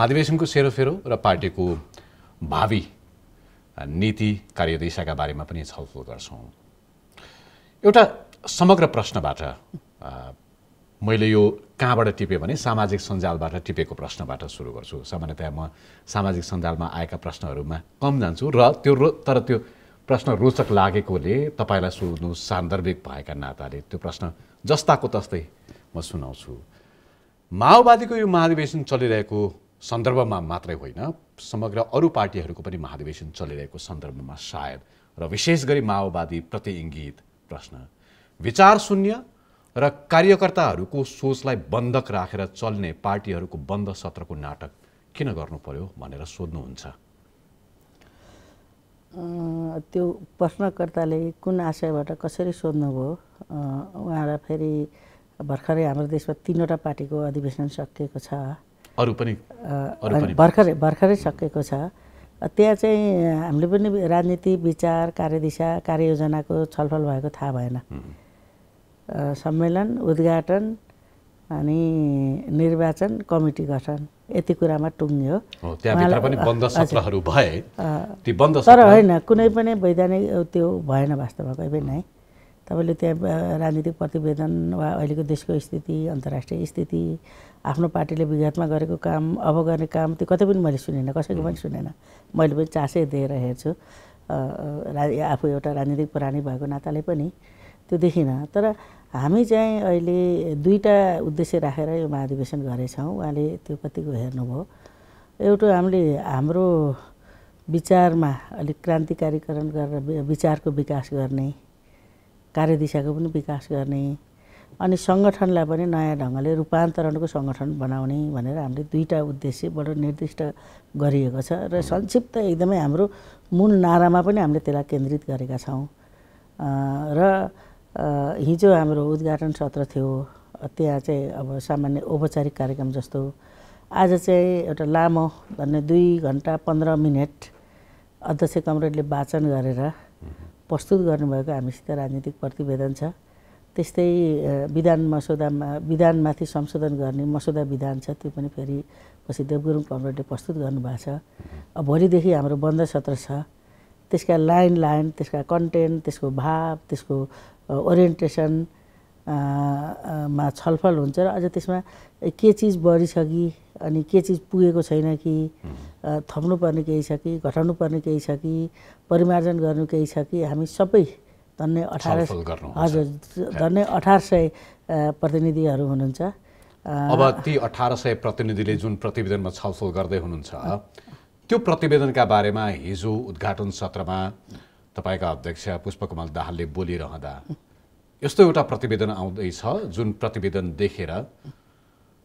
महाधिवेशनको सेरोफेरो र पार्टीको भावी नीति कार्यदिशाका बारेमा पनि छलफल गर्छौँ। एउटा समग्र प्रश्नबाट मैले यो कहाँबाट टिपेँ भने सामाजिक सञ्जालबाट टिपेको प्रश्नबाट सुरु गर्छु। सामान्यतया म सामाजिक सञ्जालमा आएका प्रश्नहरूमा कम जान्छु र त्यो रो तर त्यो प्रश्न रोचक लागेकोले तपाईँलाई सोध्नु सान्दर्भिक भएका नाताले त्यो प्रश्न जस्ताको तस्तै म सुनाउँछु। माओवादीको यो महाधिवेशन चलिरहेको सन्दर्भमा मात्रै होइन समग्र अरू पार्टीहरूको पनि महाधिवेशन चलिरहेको सन्दर्भमा सायद र विशेष गरी माओवादी प्रति इङ्गित प्रश्न। विचार शून्य र कार्यकर्ताहरूको सोचलाई बन्धक राखेर चल्ने पार्टीहरूको बन्द सत्रको नाटक किन गर्नु पर्यो भनेर सोध्नुहुन्छ। त्यो प्रश्नकर्ताले कुन आशयबाट कसरी सोध्नुभयो? उहाँलाई फेरि भर्खरै हाम्रो देशमा तिनवटा पार्टीको अधिवेशन सकिएको छ। अरू पनि भर्खरै भर्खरै सकिएको छ। त्यहाँ चाहिँ हामीले पनि राजनीति विचार कार्यदिशा कार्ययोजनाको छलफल भएको थाहा भएन। सम्मेलन उद्घाटन अनि निर्वाचन कमिटी गठन यति कुरामा टुङ्ग्यो। तर होइन कुनै पनि वैधानिक त्यो भएन वास्तवमा कहीँ पनि है तपाईँले त्यहाँ राजनीतिक प्रतिवेदन वा अहिलेको देशको स्थिति अन्तर्राष्ट्रिय स्थिति आफ्नो पार्टीले विगतमा गरेको काम अब गर्ने काम त्यो कतै पनि मैले सुनिनँ कसैको पनि सुनेन। मैले पनि चासै दिएर हेर्छु। आफू एउटा राजनीतिक प्राणी भएको नाताले पनि त्यो देखिनँ। तर हामी चाहिँ अहिले दुईवटा उद्देश्य राखेर यो महाधिवेशन गरेछौँ। उहाँले त्यो कतिको हेर्नुभयो। एउटा हामीले हाम्रो विचारमा अलिक क्रान्तिकारीकरण गरेर विचारको विकास गर्ने कार्यदिशाको पनि विकास गर्ने अनि सङ्गठनलाई पनि नयाँ ढङ्गले रूपान्तरणको सङ्गठन बनाउने भनेर हामीले दुईवटा उद्देश्य बडो निर्दिष्ट गरिएको छ र संक्षिप्त एकदमै हाम्रो मूल नारामा पनि हामीले त्यसलाई केन्द्रित गरेका छौँ। र हिजो हाम्रो उद्घाटन सत्र थियो त्यहाँ चाहिँ अब सामान्य औपचारिक कार्यक्रम जस्तो। आज चाहिँ एउटा लामो भन्ने दुई घन्टा पन्ध्र मिनट अध्यक्ष कमरेडले वाचन गरेर प्रस्तुत गर्नुभएको हामीसित राजनीतिक प्रतिवेदन छ। त्यस्तै विधान मसौदामा विधानमाथि संशोधन गर्ने मसौदा विधान छ त्यो पनि फेरि पछि देवगुरुङ कमरेडले प्रस्तुत गर्नुभएको छ। अब भोलिदेखि हाम्रो बन्द सत्र छ। त्यसका लाइन लाइन त्यसका कन्टेन्ट त्यसको भाव त्यसको ओरिएन्टेसन मा छलफल हुन्छ र अझ त्यसमा के चिज बढी छ कि अनि के चिज पुगेको छैन कि थप्नुपर्ने केही छ कि घटाउनु पर्ने केही छ कि परिमार्जन गर्नु केही छ कि हामी सबै धन्य अठार हजुर धन्य अठार सय प्रतिनिधिहरू हुनुहुन्छ। अब ती अठार सय प्रतिनिधिले जुन प्रतिवेदनमा छलफल गर्दै हुनुहुन्छ त्यो प्रतिवेदनका बारेमा हिजो उद्घाटन सत्रमा तपाईँका अध्यक्ष पुष्पकमल दाहालले बोलिरहँदा यस्तो एउटा प्रतिवेदन आउँदैछ जुन प्रतिवेदन देखेर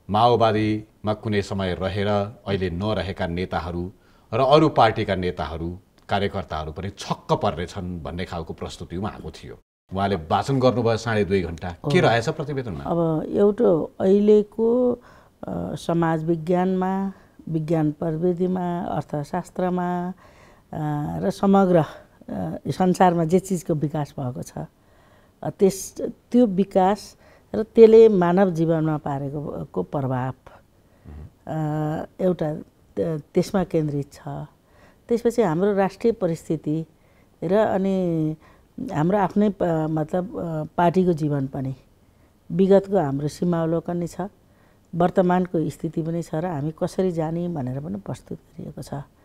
माओवादीमा कुनै समय रहेर अहिले नरहेका नेताहरू र अरू पार्टीका नेताहरू कार्यकर्ताहरू पनि छक्क पर्नेछन् भन्ने खालको प्रस्तुति उहाँको थियो। उहाँले वाचन गर्नुभयो साढे दुई घन्टा। के रहेछ प्रतिवेदनमा? अब एउटा अहिलेको समाज विज्ञानमा विज्ञान प्रविधिमा अर्थशास्त्रमा र समग्र संसारमा जे चिजको विकास भएको छ त्यस त्यो विकास र त्यसले मानव जीवनमा पारेको को प्रभाव एउटा त्यसमा केन्द्रित छ। त्यसपछि हाम्रो राष्ट्रिय परिस्थिति र अनि हाम्रो आफ्नै मतलब पार्टीको जीवन पनि। विगतको हाम्रो सीमावलोकन छ। वर्तमानको स्थिति पनि छ र हामी कसरी जाने भनेर पनि प्रस्तुत गरिएको छ।